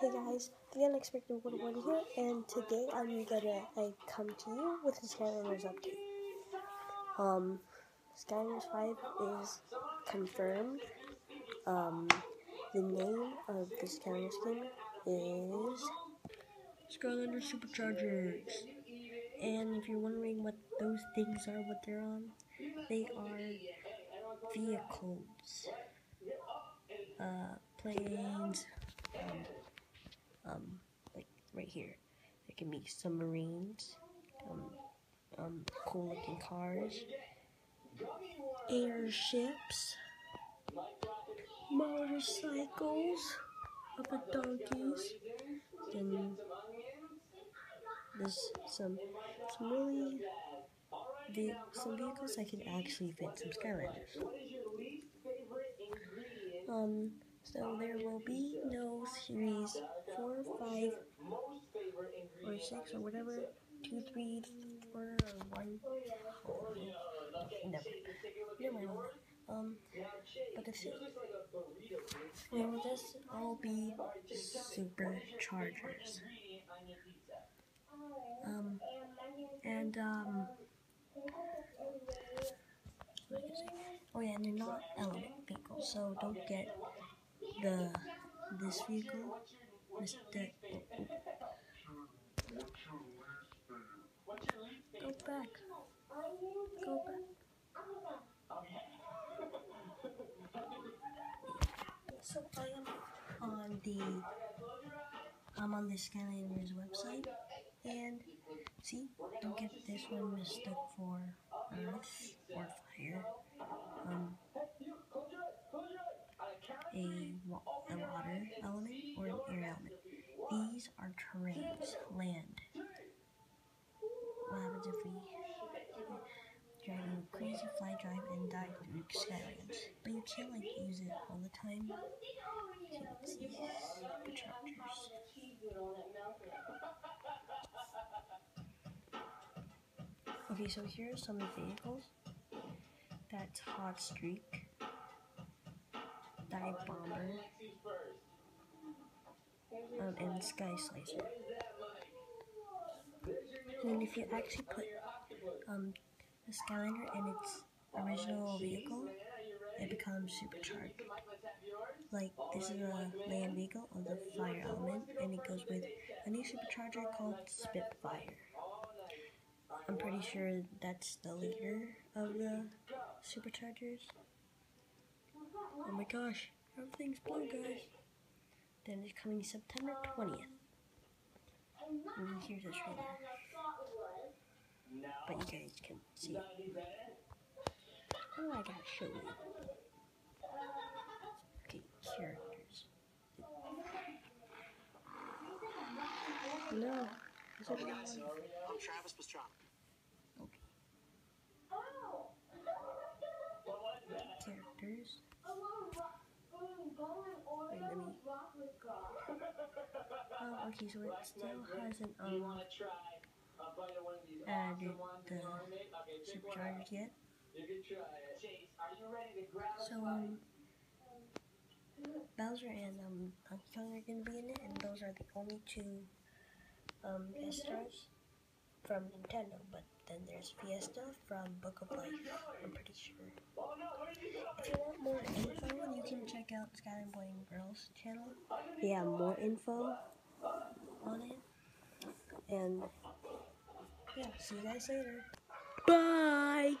Hey guys, the unexpected one one here, and today I'm gonna I come to you with the Skylanders update. Um, Skylanders 5 is confirmed. Um, the name of the Skylanders game is Skylanders Superchargers. And if you're wondering what those things are, what they're on, they are vehicles, uh, planes, um, um, like right here. There can be submarines, um, um, cool looking cars, airships, motorcycles, other donkeys, and there's some, some really, some vehicles that can actually fit some Skylanders. Um, so there will be no series four, five, or six, or whatever, two, three, four, or one. Oh, never, never mind. Um, but the it will just all be superchargers. Um, and um, oh yeah, and they're not element vehicles, so don't get the this vehicle, the, go back, go back. So I am on the I'm on the Skylanders website, and see, don't get this one mistook for Earth or Fire. Um, a, a water element or an air element. These are terrains, land. What happens if we drive a crazy fly drive and die through Skylands? But you can't like use it all the time. Okay, so here are some vehicles. That's Hot Streak, Dive Bomber, um, and Sky Slicer. And if you actually put um, the Skylander in its original vehicle, it becomes supercharged. Like this is a land vehicle of the fire element, and it goes with a new supercharger called Spitfire. I'm pretty sure that's the leader of the superchargers. Oh my gosh, everything's blue, guys. Then it's coming September 20th. And here's a trailer. But you guys can see it. Oh, I gotta show you. Okay, characters. No. Is it oh I'm Travis Pastrana. Okay. Characters. Wait, let me. Oh, okay, so it still hasn't um added the superchargers yet. So um, Bowser and um Donkey Kong are gonna be in it, and those are the only two um stars from Nintendo. But then there's Fiesta from Book of Life. I'm pretty sure. If you want more info, you can check out Skyline Boy and Girls channel. Have more info on it. And yeah, see you guys later. Bye.